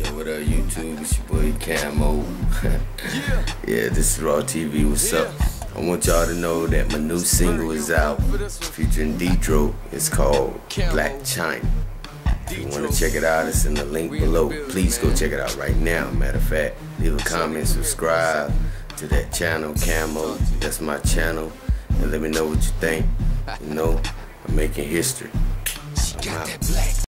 Yo, what up, YouTube? It's your boy Kamo. yeah, this is Raw TV. What's up? I want y'all to know that my new single is out featuring Detro. It's called Blac Chyna. If you want to check it out, it's in the link below. Please go check it out right now. Matter of fact, leave a comment, subscribe to that channel, Kamo. That's my channel. And let me know what you think. You know, I'm making history. I'm.